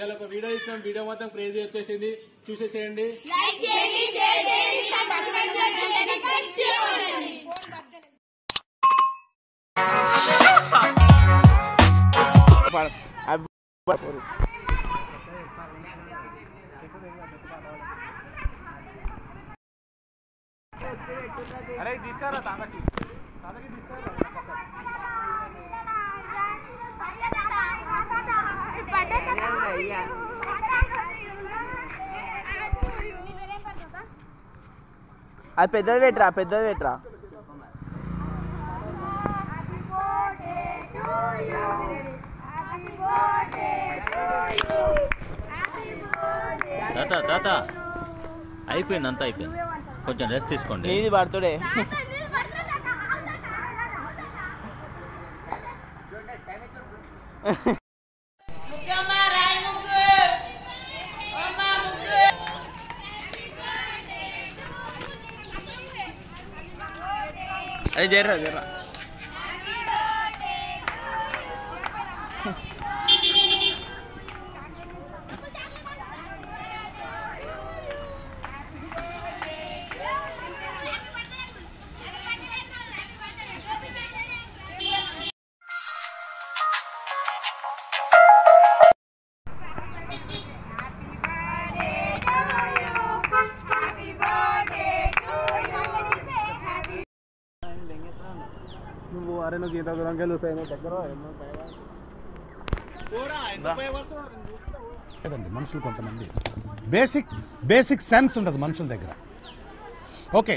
ఇలా ఒక వీడియో ఇస్తున్నాం వీడియో మొత్తం క్రేజీ వచ్చేసింది. చూసేసేయండి. లైక్ చేయండి షేర్ చేయండి సబ్స్క్రైబ్ చేయండి గట్టిగా కొట్టండి అరే తీసుకురా తాతకి? తాతకి తీసుకురా అది పెద్దది పెట్టరా పెద్దది పెట్టరా? తాత తాత. అయిపోయింది అంతా అయిపోయింది. కొంచెం రెస్ట్ తీసుకోండి. నీది బర్త్డే Eh Jera, Jera. నువ్వు గీత దూరంకెళ్ళి చూసాయి దగ్గర లేదండి మనుషులు కొంతమంది బేసిక్ బేసిక్ సెన్స్ ఉండదు మనుషుల దగ్గర. ఓకే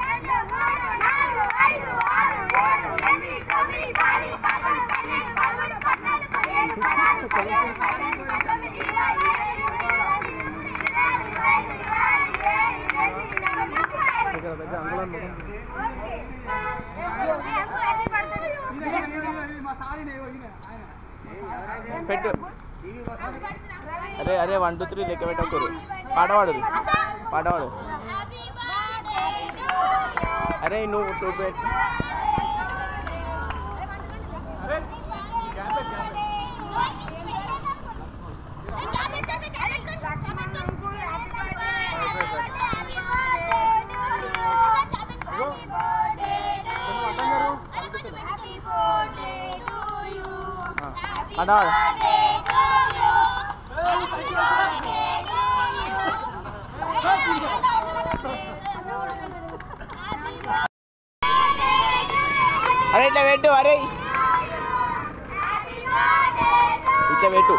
పెట్టు. అరే అరే వన్ టూ త్రీ లెక్క పెట్టకూరు పాట పాడు. పాట పాడు. I didn't know what to bet. Happy birthday to you. Happy birthday to you. Happy birthday to you. అరే ఇట్లా పెట్టు అరే ఇట్లా పెట్టు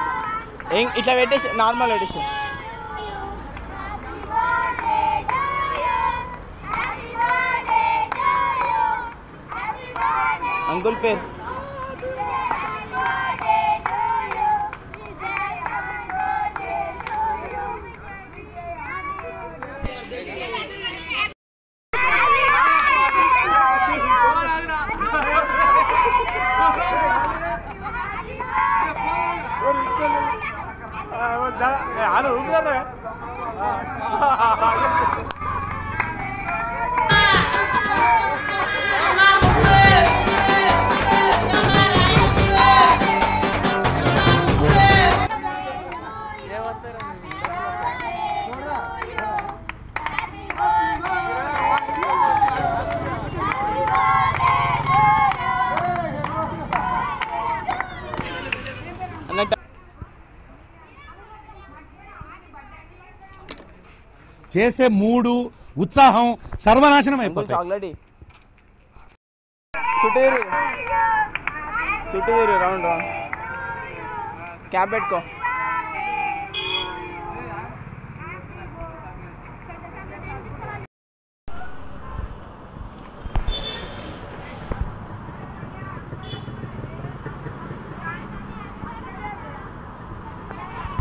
ఏం ఇట్లా పెట్టేసి నార్మల్ పెట్టేసి అంకుల్ పేరు Levanta la చేసే మూడు ఉత్సాహం సర్వనాశనం అంకుల్ అయిపోతాయి. చాక్లెట్ ఇ. చుట్టూ తిరుగు. చుట్టూ తిరుగు రౌండ్ రౌండ్. క్యాప్ పెట్టుకో.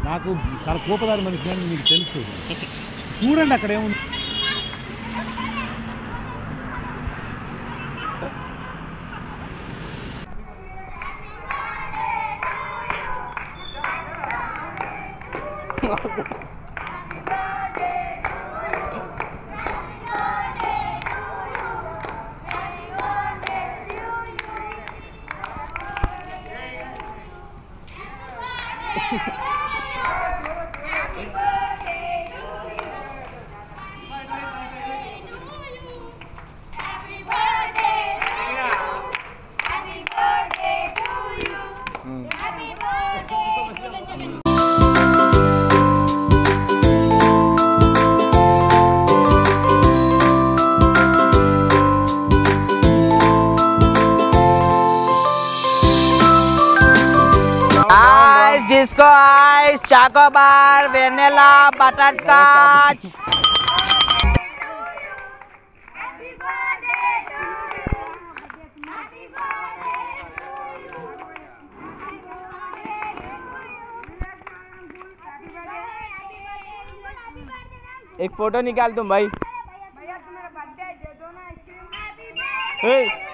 నాకు చాలా కోపదారి మనిషి అని మీకు తెలుసు. pura la creó un... Yeah. बिस्को ice chocobar vanilla butterscotch एक फ़ोटो निकाल तुम भाई। भैया तुम्हारा बर्थडे दे दो ना आइसक्रीम।